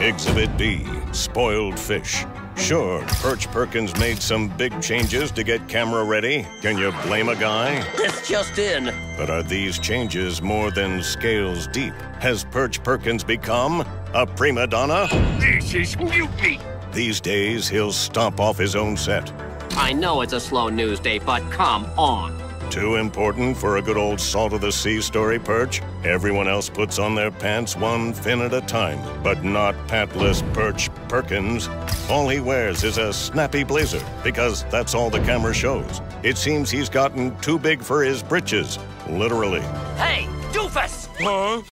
Exhibit B Spoiled Fish. Sure, Perch Perkins made some big changes to get camera ready. Can you blame a guy? This just in. But are these changes more than scales deep? Has Perch Perkins become a prima donna? This is mutiny. These days, he'll stomp off his own set. I know it's a slow news day, but come on. Too important for a good old salt of the sea story, Perch? Everyone else puts on their pants one fin at a time, but not pantless Perch Perkins. All he wears is a snappy blazer, because that's all the camera shows. It seems he's gotten too big for his britches, literally. Hey, doofus! Huh?